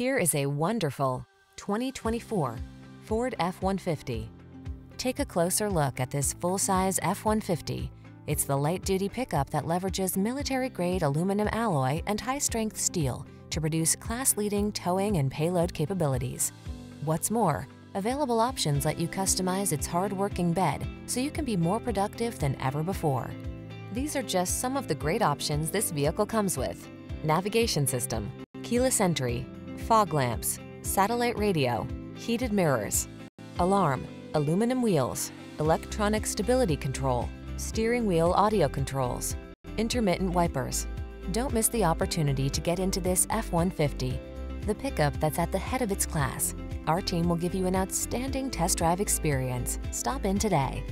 Here is a wonderful 2024 Ford F-150. Take a closer look at this full-size F-150. It's the light-duty pickup that leverages military-grade aluminum alloy and high-strength steel to produce class-leading towing and payload capabilities. What's more, available options let you customize its hard-working bed so you can be more productive than ever before. These are just some of the great options this vehicle comes with. Navigation system, keyless entry, fog lamps, satellite radio, heated mirrors, alarm, aluminum wheels, electronic stability control, steering wheel audio controls, intermittent wipers. Don't miss the opportunity to get into this F-150, the pickup that's at the head of its class. Our team will give you an outstanding test drive experience. Stop in today.